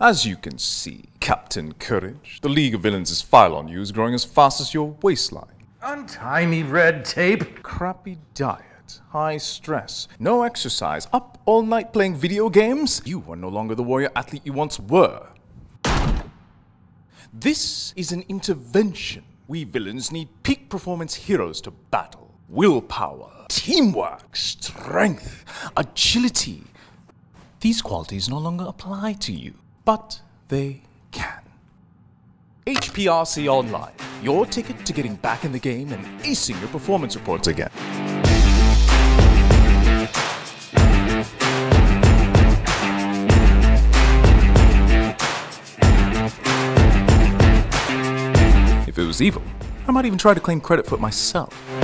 As you can see, Captain Courage, the League of Villains' file on you is growing as fast as your waistline. Untie me, red tape. Crappy diet, high stress, no exercise, up all night playing video games? You are no longer the warrior athlete you once were. This is an intervention. We villains need peak performance heroes to battle. Willpower, teamwork, strength, agility. These qualities no longer apply to you, but they can. HPRC Online, your ticket to getting back in the game and acing your performance reports again. If it was evil, I might even try to claim credit for it myself.